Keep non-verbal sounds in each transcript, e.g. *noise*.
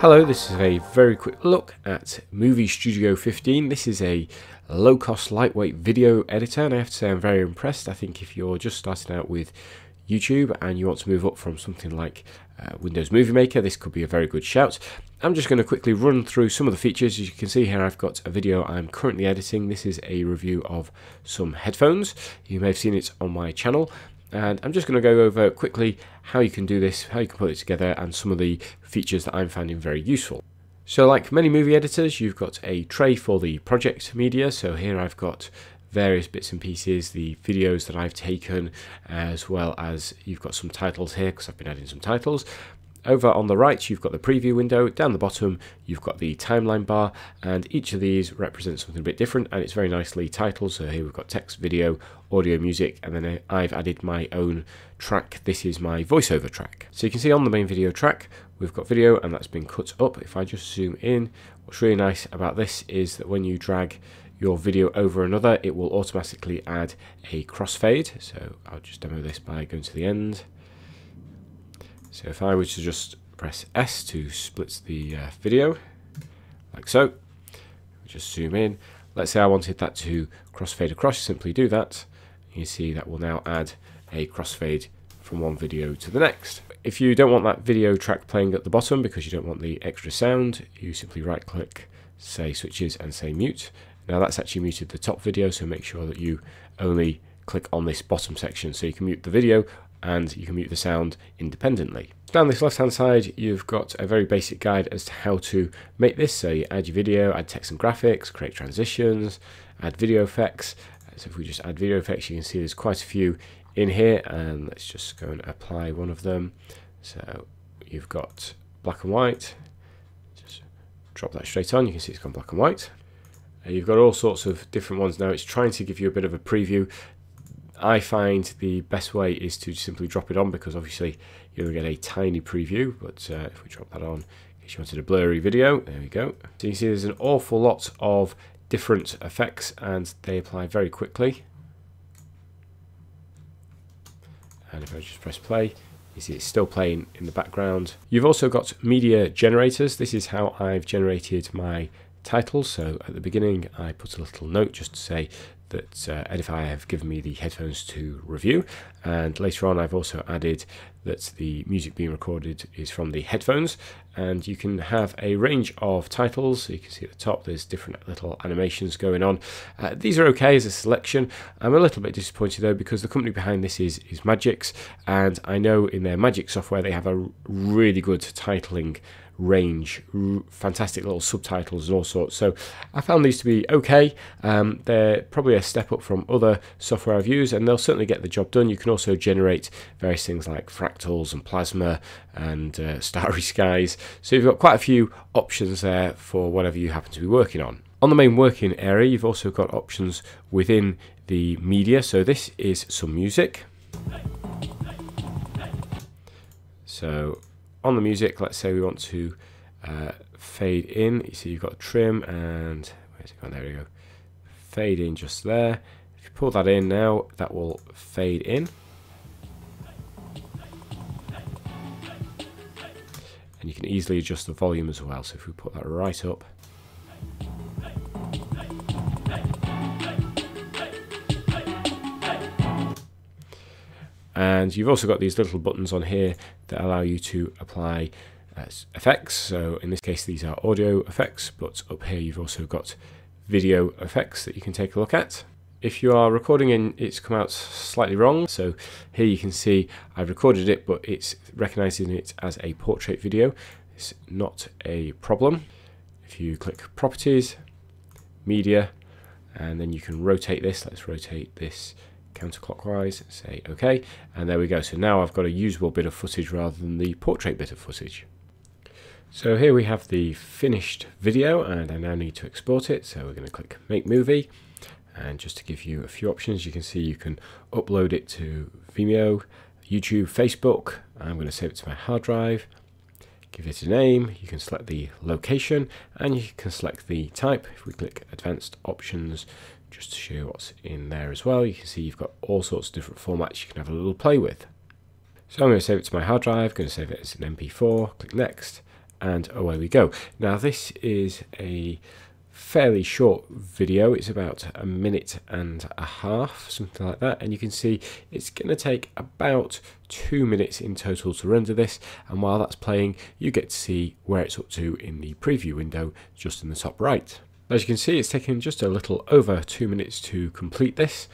Hello, this is a very quick look at Movie Studio 15. This is a low-cost, lightweight video editor, and I have to say I'm very impressed. I think if you're just starting out with YouTube and you want to move up from something like uh, Windows Movie Maker, this could be a very good shout. I'm just going to quickly run through some of the features. As you can see here, I've got a video I'm currently editing. This is a review of some headphones. You may have seen it on my channel and I'm just going to go over quickly how you can do this, how you can put it together and some of the features that I'm finding very useful. So like many movie editors you've got a tray for the project media so here I've got various bits and pieces, the videos that I've taken as well as you've got some titles here because I've been adding some titles over on the right, you've got the preview window. Down the bottom, you've got the timeline bar, and each of these represents something a bit different, and it's very nicely titled. So here we've got text, video, audio, music, and then I've added my own track. This is my voiceover track. So you can see on the main video track, we've got video, and that's been cut up. If I just zoom in, what's really nice about this is that when you drag your video over another, it will automatically add a crossfade. So I'll just demo this by going to the end. So if I were to just press S to split the uh, video, like so, just zoom in. Let's say I wanted that to crossfade across, simply do that. You see that will now add a crossfade from one video to the next. If you don't want that video track playing at the bottom because you don't want the extra sound, you simply right click, say switches and say mute. Now that's actually muted the top video, so make sure that you only click on this bottom section so you can mute the video and you can mute the sound independently. Down this left hand side you've got a very basic guide as to how to make this. So you add your video, add text and graphics, create transitions, add video effects. So if we just add video effects you can see there's quite a few in here and let's just go and apply one of them. So you've got black and white, just drop that straight on, you can see it's gone black and white. Uh, you've got all sorts of different ones now. It's trying to give you a bit of a preview. I find the best way is to simply drop it on because obviously you'll get a tiny preview, but uh, if we drop that on, in case you wanted a blurry video, there we go. So you see there's an awful lot of different effects and they apply very quickly. And if I just press play, you see it's still playing in the background. You've also got media generators. This is how I've generated my titles. So at the beginning, I put a little note just to say that uh, Edifier have given me the headphones to review. And later on, I've also added that the music being recorded is from the headphones. And you can have a range of titles. So you can see at the top, there's different little animations going on. Uh, these are okay as a selection. I'm a little bit disappointed though, because the company behind this is, is Magix. And I know in their Magix software, they have a really good titling range, fantastic little subtitles and all sorts. So I found these to be okay. Um, they're probably a step up from other software I've used, and they'll certainly get the job done. You can also generate various things like fractals and plasma and uh, *laughs* starry skies. So you've got quite a few options there for whatever you happen to be working on. On the main working area, you've also got options within the media. So this is some music. So on the music, let's say we want to uh, fade in. You see you've got trim and where's it gone? There we go. Fade in just there. If you pull that in now, that will fade in. And you can easily adjust the volume as well. So if we put that right up, and you've also got these little buttons on here that allow you to apply uh, effects. So in this case these are audio effects but up here you've also got video effects that you can take a look at. If you are recording and it's come out slightly wrong so here you can see I've recorded it but it's recognizing it as a portrait video. It's not a problem. If you click properties media and then you can rotate this. Let's rotate this counterclockwise, say OK, and there we go. So now I've got a usable bit of footage rather than the portrait bit of footage. So here we have the finished video and I now need to export it. So we're going to click Make Movie. And just to give you a few options, you can see you can upload it to Vimeo, YouTube, Facebook. I'm going to save it to my hard drive. Give it a name, you can select the location and you can select the type. If we click Advanced Options, just to show you what's in there as well. You can see you've got all sorts of different formats you can have a little play with. So I'm going to save it to my hard drive, going to save it as an MP4, click next. and away we go. Now this is a fairly short video. It's about a minute and a half, something like that. And you can see it's going to take about two minutes in total to render this. And while that's playing, you get to see where it's up to in the preview window just in the top right. As you can see, it's taken just a little over two minutes to complete this.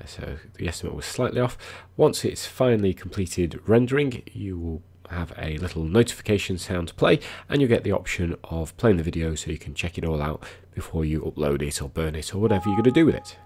Uh, so the estimate was slightly off. Once it's finally completed rendering, you will have a little notification sound to play and you'll get the option of playing the video so you can check it all out before you upload it or burn it or whatever you're going to do with it.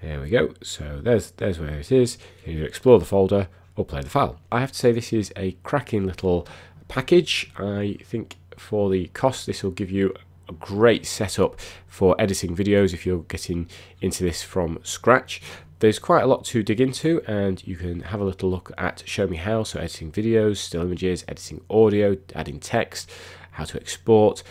There we go. So there's there's where it is. You can explore the folder or play the file. I have to say this is a cracking little package. I think for the cost this will give you a great setup for editing videos if you're getting into this from scratch. There's quite a lot to dig into and you can have a little look at show me how, so editing videos, still images, editing audio, adding text, how to export.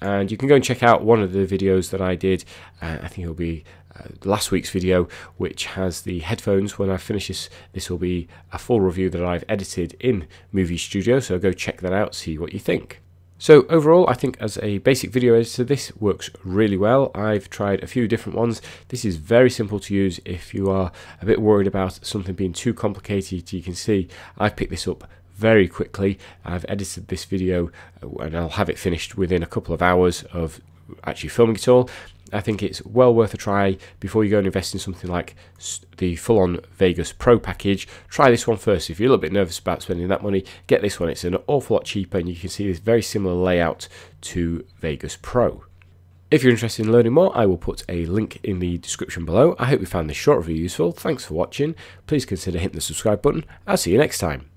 And you can go and check out one of the videos that I did, uh, I think it'll be uh, last week's video which has the headphones. When I finish this this will be a full review that I've edited in Movie Studio. So go check that out see what you think. So overall, I think as a basic video editor, this works really well. I've tried a few different ones. This is very simple to use if you are a bit worried about something being too complicated. You can see I've picked this up very quickly. I've edited this video uh, and I'll have it finished within a couple of hours of actually filming it all. I think it's well worth a try before you go and invest in something like the full-on Vegas Pro package. Try this one first. If you're a little bit nervous about spending that money, get this one. It's an awful lot cheaper and you can see this very similar layout to Vegas Pro. If you're interested in learning more, I will put a link in the description below. I hope you found this short review useful. Thanks for watching. Please consider hitting the subscribe button. I'll see you next time.